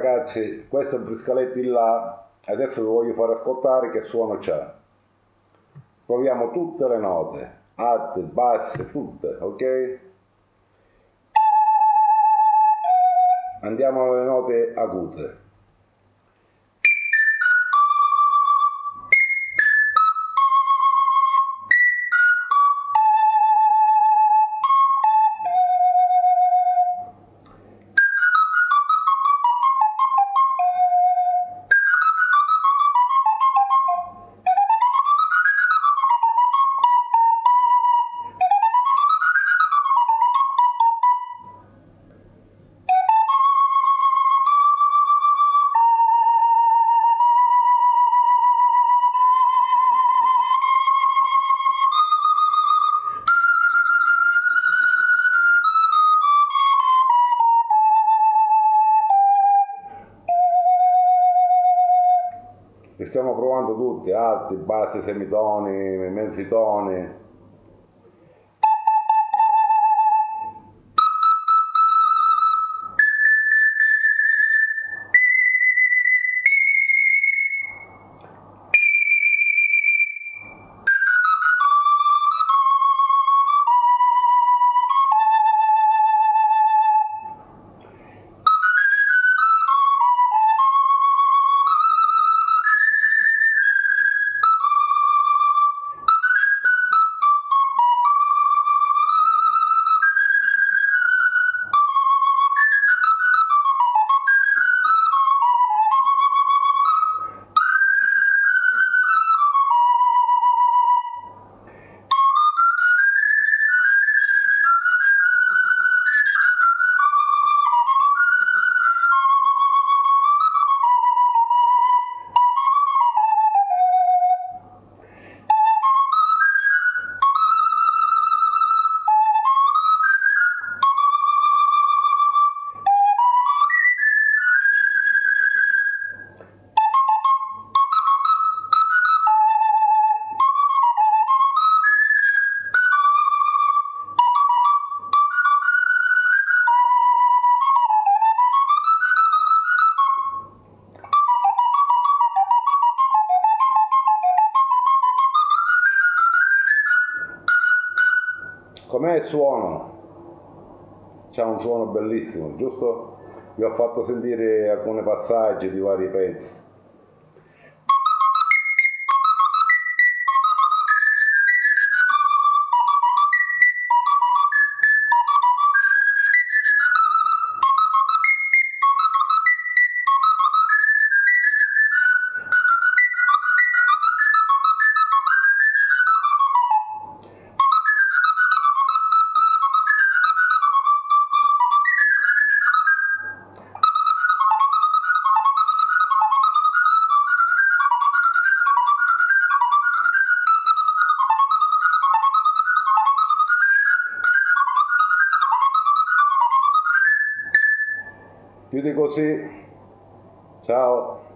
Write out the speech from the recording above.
ragazzi, questo è il Briscaletti là, adesso vi voglio far ascoltare che suono c'ha. Proviamo tutte le note, alte, basse, tutte, ok? Andiamo alle note acute. Le stiamo provando tutti, alti, bassi, semitoni, mezzi toni. Com'è il suono? C'ha un suono bellissimo, giusto? Vi ho fatto sentire alcuni passaggi di vari pezzi. Più di così, ciao.